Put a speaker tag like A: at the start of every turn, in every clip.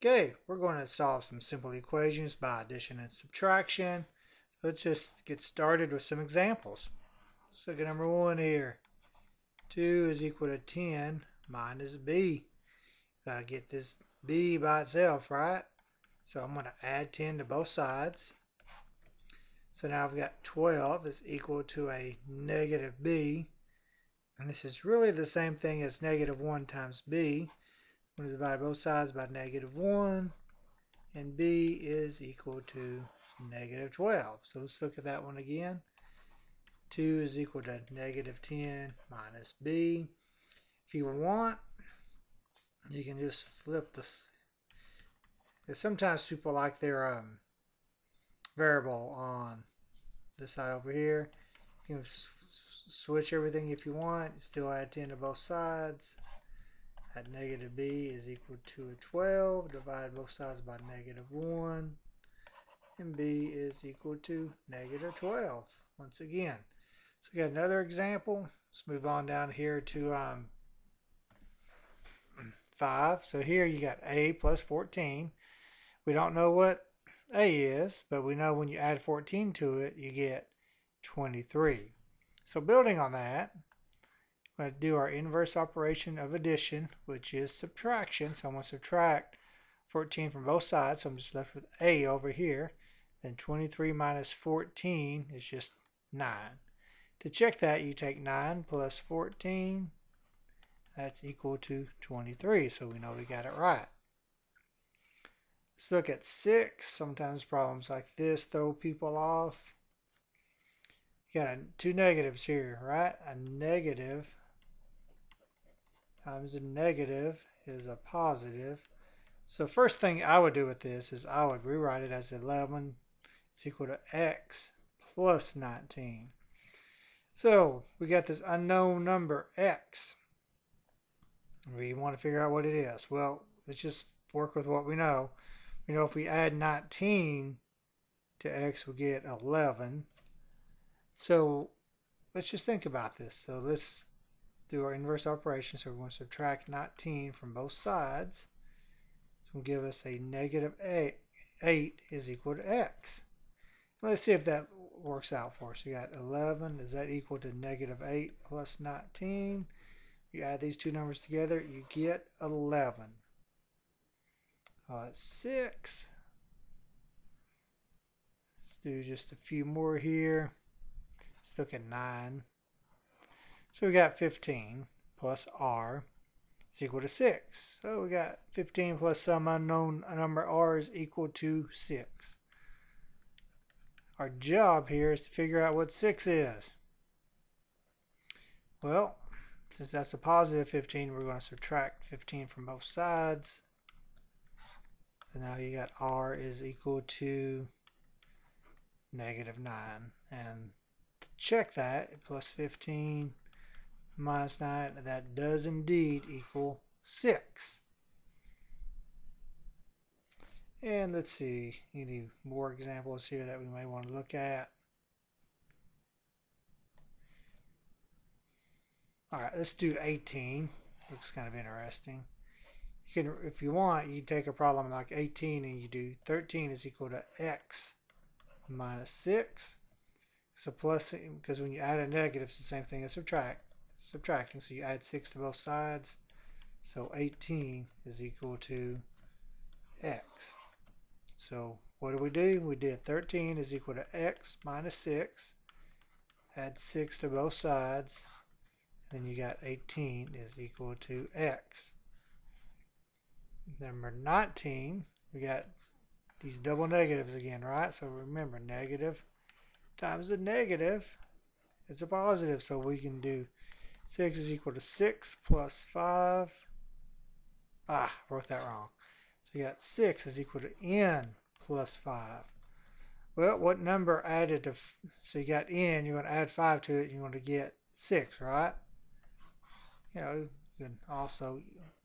A: Okay, we're going to solve some simple equations by addition and subtraction. Let's just get started with some examples. So look at number one here. 2 is equal to 10 minus b. Got to get this b by itself, right? So I'm going to add 10 to both sides. So now I've got 12 is equal to a negative b. And this is really the same thing as negative 1 times b. I'm going to divide both sides by negative 1. And b is equal to negative 12. So let's look at that one again. 2 is equal to negative 10 minus b. If you want, you can just flip this. Sometimes people like their um, variable on this side over here. You can switch everything if you want. Still add 10 to both sides. At negative b is equal to a 12. Divide both sides by negative 1. And b is equal to negative 12 once again. So we got another example. Let's move on down here to um, 5. So here you got a plus 14. We don't know what a is, but we know when you add 14 to it, you get 23. So building on that, we're going to do our inverse operation of addition, which is subtraction. So I'm going to subtract 14 from both sides. So I'm just left with a over here. Then 23 minus 14 is just 9. To check that, you take 9 plus 14. That's equal to 23. So we know we got it right. Let's look at 6. Sometimes problems like this throw people off. You got a, two negatives here, right? A negative times a negative is a positive. So first thing I would do with this is I would rewrite it as 11 is equal to x plus 19. So we got this unknown number x. We want to figure out what it is. Well, let's just work with what we know. We know if we add 19 to x, we get 11. So let's just think about this. So let's do our inverse operation. So we're going to subtract 19 from both sides. So will give us a negative 8, 8 is equal to x. Let's see if that works out for us. You got 11, is that equal to negative 8 plus 19? You add these two numbers together, you get 11. Uh, 6. Let's do just a few more here. Let's look at 9. So we got 15 plus r is equal to 6. So we got 15 plus some unknown number r is equal to 6. Our job here is to figure out what 6 is. Well, since that's a positive 15, we're going to subtract 15 from both sides. So now you got r is equal to negative 9. And to check that, plus 15 minus 9, that does indeed equal 6. And let's see, any more examples here that we may want to look at. Alright, let's do 18. Looks kind of interesting. You can, if you want, you take a problem like 18 and you do 13 is equal to x minus 6. So plus, because when you add a negative, it's the same thing as subtract subtracting. So you add 6 to both sides. So 18 is equal to x. So what do we do? We did 13 is equal to x minus 6. Add 6 to both sides. And then you got 18 is equal to x. Number 19, we got these double negatives again, right? So remember, negative times a negative is a positive. So we can do 6 is equal to 6 plus 5. Ah, wrote that wrong. So you got 6 is equal to n plus 5. Well, what number added to, so you got n, you're going to add 5 to it, you're going to get 6, right? You know, you can also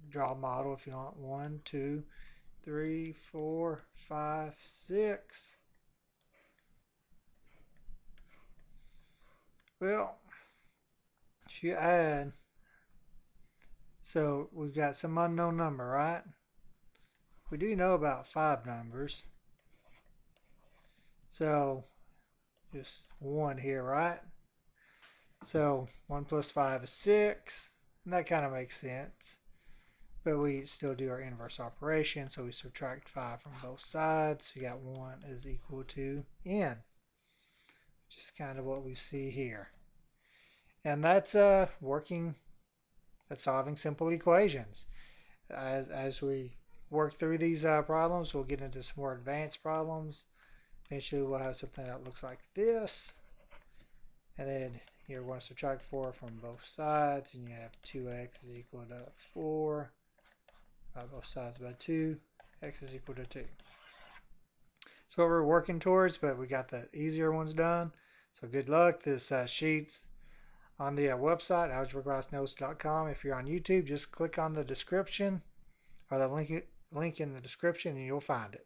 A: draw a model if you want. 1, 2, 3, 4, 5, 6. Well, if you add, so we've got some unknown number, right? we do know about five numbers. So just one here, right? So 1 plus 5 is 6, and that kind of makes sense. But we still do our inverse operation, so we subtract 5 from both sides. So you got 1 is equal to n, which is kind of what we see here. And that's uh, working at solving simple equations. As, as we work through these uh, problems, we'll get into some more advanced problems. Eventually we'll have something that looks like this. And then you're going to subtract 4 from both sides, and you have 2x is equal to 4. By both sides by 2, x is equal to 2. So what we're working towards, but we got the easier ones done. So good luck. This uh, sheet's on the uh, website, algebraclassnotes.com. If you're on YouTube, just click on the description or the link, link in the description and you'll find it.